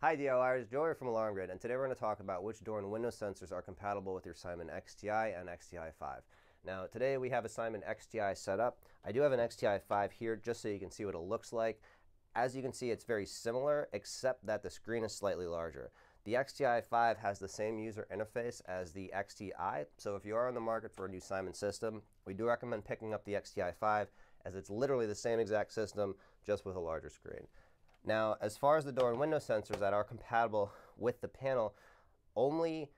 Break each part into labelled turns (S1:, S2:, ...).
S1: Hi DIYers, Joey from Alarm Grid, and today we're going to talk about which door and window sensors are compatible with your Simon XTI and XTI 5. Now today we have a Simon XTI set up. I do have an XTI 5 here just so you can see what it looks like. As you can see it's very similar except that the screen is slightly larger. The XTI 5 has the same user interface as the XTI, so if you are on the market for a new Simon system, we do recommend picking up the XTI 5 as it's literally the same exact system just with a larger screen. Now, as far as the door and window sensors that are compatible with the panel, only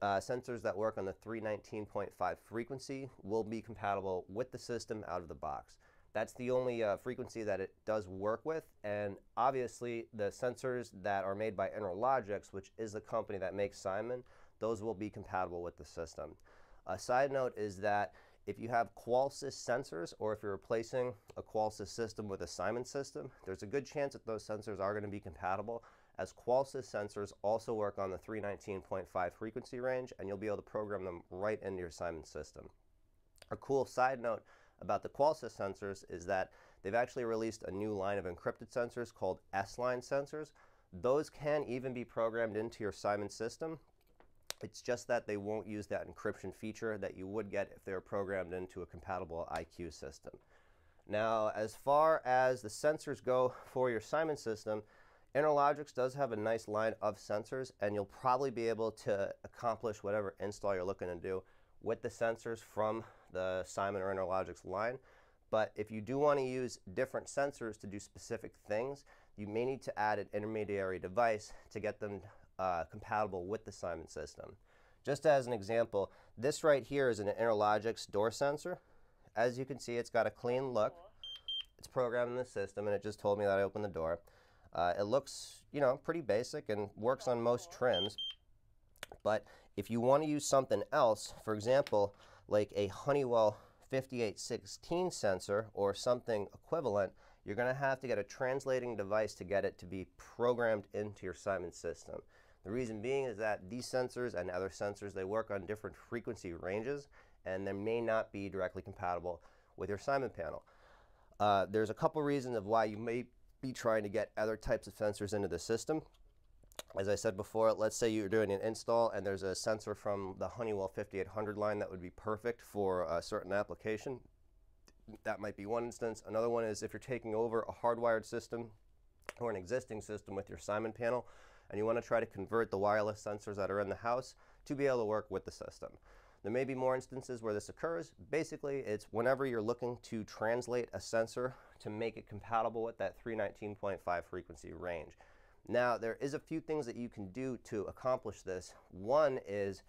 S1: uh, sensors that work on the 319.5 frequency will be compatible with the system out of the box. That's the only uh, frequency that it does work with, and obviously the sensors that are made by Interlogix, which is the company that makes Simon, those will be compatible with the system. A side note is that if you have Qolsys sensors or if you're replacing a Qolsys system with a Simon system, there's a good chance that those sensors are going to be compatible as Qolsys sensors also work on the 319.5 frequency range and you'll be able to program them right into your Simon system. A cool side note about the Qolsys sensors is that they've actually released a new line of encrypted sensors called S-line sensors. Those can even be programmed into your Simon system it's just that they won't use that encryption feature that you would get if they were programmed into a compatible IQ system. Now, as far as the sensors go for your Simon system, Interlogix does have a nice line of sensors, and you'll probably be able to accomplish whatever install you're looking to do with the sensors from the Simon or Interlogix line. But if you do want to use different sensors to do specific things, you may need to add an intermediary device to get them uh, compatible with the Simon system. Just as an example, this right here is an Interlogix door sensor. As you can see, it's got a clean look. It's programmed in the system, and it just told me that I opened the door. Uh, it looks, you know, pretty basic and works on most trims. But if you want to use something else, for example, like a Honeywell 5816 sensor or something equivalent, you're going to have to get a translating device to get it to be programmed into your Simon system. The reason being is that these sensors and other sensors, they work on different frequency ranges and they may not be directly compatible with your Simon panel. Uh, there's a couple reasons of why you may be trying to get other types of sensors into the system. As I said before, let's say you're doing an install and there's a sensor from the Honeywell 5800 line that would be perfect for a certain application. That might be one instance. Another one is if you're taking over a hardwired system or an existing system with your Simon panel, and you want to try to convert the wireless sensors that are in the house to be able to work with the system. There may be more instances where this occurs. Basically, it's whenever you're looking to translate a sensor to make it compatible with that 319.5 frequency range. Now, there is a few things that you can do to accomplish this. One is,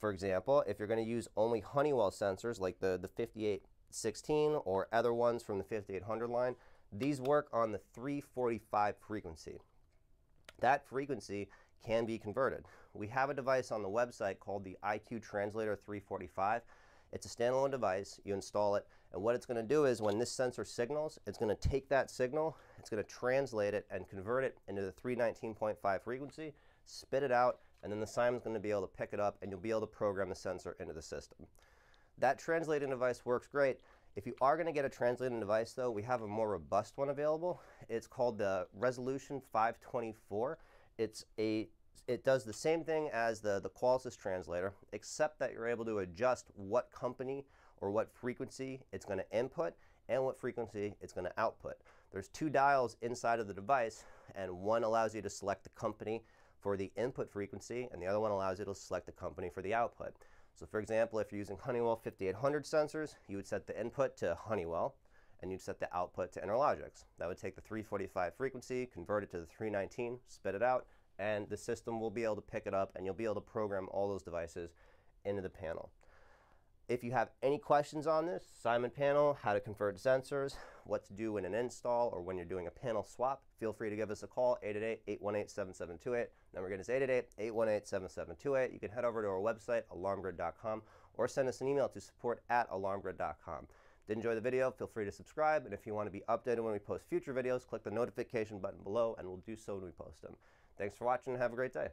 S1: for example, if you're going to use only Honeywell sensors like the, the 5816 or other ones from the 5800 line, these work on the 345 frequency. That frequency can be converted. We have a device on the website called the IQ Translator 345. It's a standalone device. You install it, and what it's going to do is when this sensor signals, it's going to take that signal, it's going to translate it and convert it into the 319.5 frequency, spit it out, and then the Simon's going to be able to pick it up, and you'll be able to program the sensor into the system. That translating device works great. If you are going to get a translating device, though, we have a more robust one available. It's called the Resolution 524. It's a it does the same thing as the, the Qolsys translator, except that you're able to adjust what company or what frequency it's going to input and what frequency it's going to output. There's two dials inside of the device, and one allows you to select the company for the input frequency, and the other one allows you to select the company for the output. So for example, if you're using Honeywell 5800 sensors, you would set the input to Honeywell, and you'd set the output to Interlogix. That would take the 345 frequency, convert it to the 319, spit it out, and the system will be able to pick it up, and you'll be able to program all those devices into the panel. If you have any questions on this, Simon panel, how to convert sensors, what to do in an install or when you're doing a panel swap, feel free to give us a call, 888-818-7728. Number again is 888-818-7728. You can head over to our website, alarmgrid.com, or send us an email to support at alarmgrid.com. Did enjoy the video, feel free to subscribe, and if you want to be updated when we post future videos, click the notification button below, and we'll do so when we post them. Thanks for watching, and have a great day.